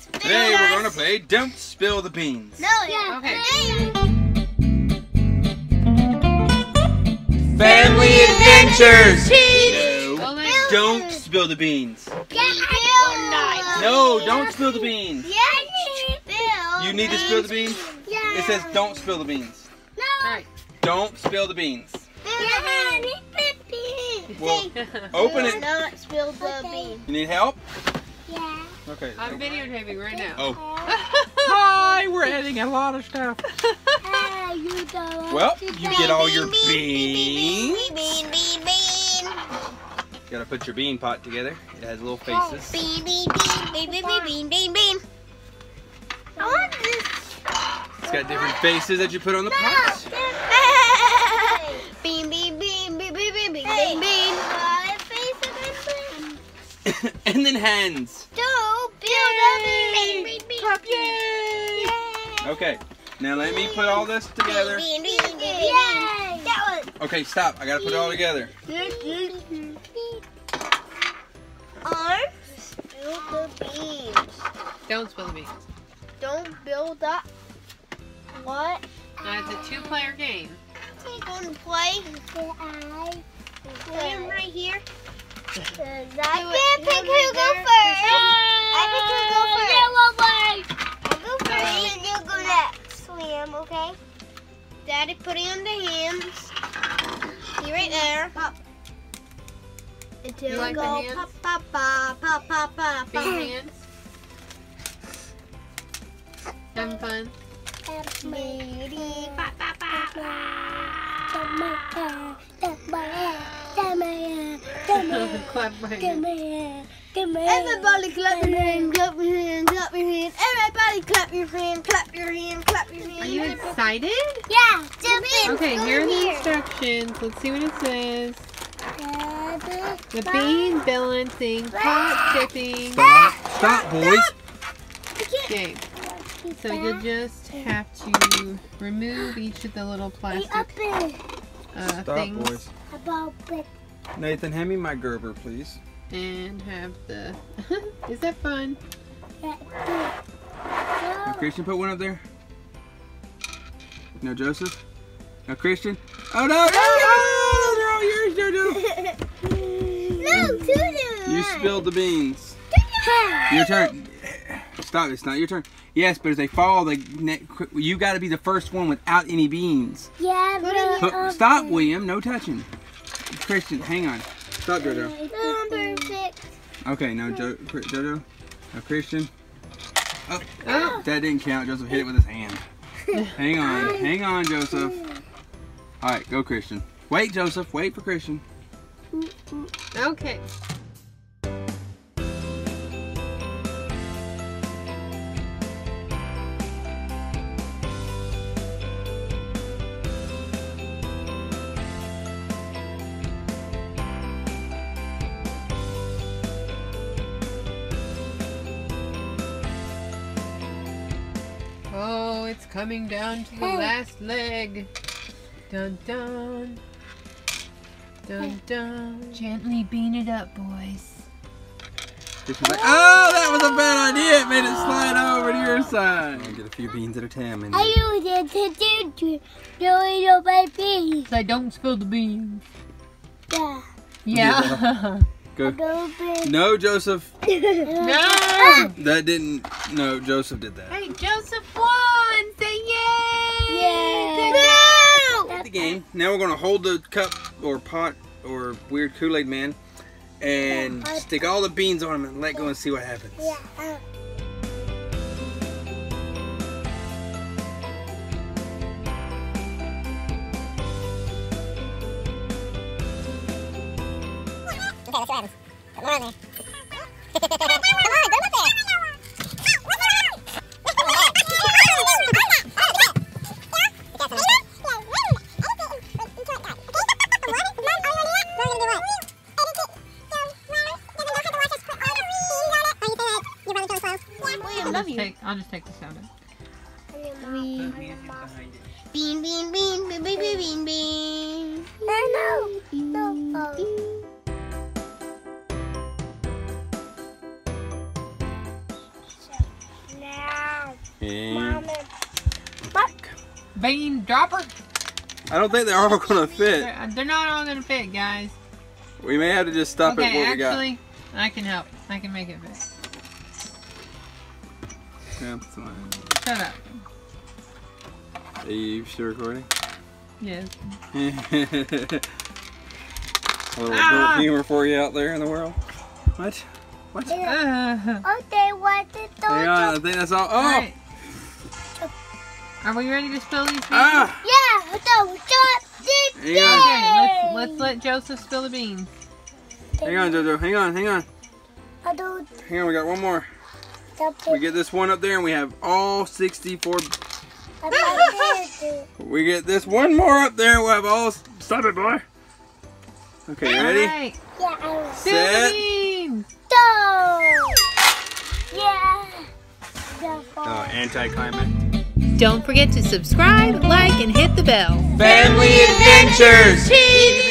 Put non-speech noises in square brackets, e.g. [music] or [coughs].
spill Today we're going to play Don't Spill the Beans. No, yeah. Okay. Family Adventures! No, don't spill the beans. Get No, don't spill the beans. Yeah, spill. You need to spill the beans? Yeah. It says don't spill the beans. No. Alright. Don't spill the beans. Yeah, Well, open it. Not spill the bean. You need help? Yeah. Okay. I'm videotaping right now. Oh, Hi, we're editing a lot of stuff. Hey, you well, you get all your beans. Bean, bean, bean. You gotta put your bean pot together. It has little faces. Bean, bean, bean, bean, bean, bean, bean, bean. I want this. It's got different faces that you put on the pots. Bean, [coughs] and then hands. Don't build a bean. Bean, bean, yay! Okay, now let me put all this together. Bean. That one. Okay, stop. I gotta put it all together. Arms, build the beans. Don't spill the beans. Don't build up. What? Now, it's a two-player game. I'm going to play. Play him right here. I can't pick who go first. I pick who go first. I'll go first and you go next. Swim, okay? Daddy, put it on the hands. You right there. Pop. Until You like the go hands? pop, pop, pop, pop, pop, pop, Bean [clears throat] hands. Having fun? Beady, pop, pop, pop, Clap my hands. Everybody clap your hand, clap your hand, clap your hand. Everybody clap your hand, clap your hand, clap your hand. Are you excited? Yeah, jump in. Okay, here are the here. instructions. Let's see what it says. The The bean balancing, pot tipping Stop. Stop, boys. game. So you'll just have to remove each of the little plastic uh, Stop, things boys. About it. Nathan, hand me my Gerber, please. and have the. [laughs] Is that fun? Now, Christian, put one up there. No, Joseph. No, Christian. Oh no! No! no! Those are all yours, Jojo. [laughs] No, Tudu. You spilled the beans. Your turn. Stop! It's not your turn. Yes, but as they fall, they you got to be the first one without any beans. Yeah, but stop, William. No touching. Christian, hang on. Stop, Jojo. number six. Okay, no, jo- Cr- Jojo. No, Christian. Oh, Oh, that didn't count. Joseph hit it with his hand. [laughs] hang on, hang on, Joseph. All right, go, Christian. Wait, Joseph. Wait for Christian. okay. It's coming down to the last leg. Dun dun. Dun dun. Gently bean it up, boys. Like, oh, that was a bad idea. It made it slide over to your side. Get a few beans at a time. And I use it to do to do it baby. So don't spill the beans. Yeah. Yeah. [laughs] go. Go. No, Joseph. No! [laughs] Ah! That didn't. No, Joseph did that. Hey, Joseph won! Say yay! Yeah. No. the game. Now we're gonna hold the cup or pot or weird Kool-Aid man and stick all the beans on them and let go and see what happens. Yeah. I'll [laughs] I'll just take the soda. Bean, bean, bean, bean, bean, bean, bean, bean. No, no, no. And Bean dropper. I don't think they're all gonna fit. They're, they're not all gonna fit, guys. We may have to just stop at okay, what we got. actually, I can help. I can make it fit. Yeah, that's fine. Shut up. Are you still recording? Yes. [laughs] A little Ah! adult humor for you out there in the world. What? What? Uh, Okay, what did Hang on, I think that's all. Oh! Alright. Are we ready to spill these beans? Ah! Yeah, so stop this. Hang. Okay, let's let's let Joseph spill the beans. Hang on, Jojo. Hang on, hang on. I don't Hang on, we got one more. Stop We get this one up there and we have all 64. [laughs] We get this one more up there and we'll have all. Stop it, boy. Okay, you ready? Alright, Yeah, I will Set. go. Yeah. The Oh, anticlimax. Don't forget to subscribe, like, and hit the bell. Family Adventures! Cheese